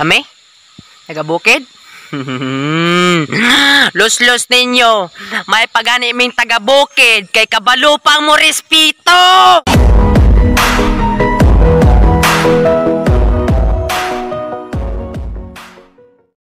Kami? Taga-bukid? Los-los ninyo. May pagani ming taga-bukid kay kabalupang mo respito.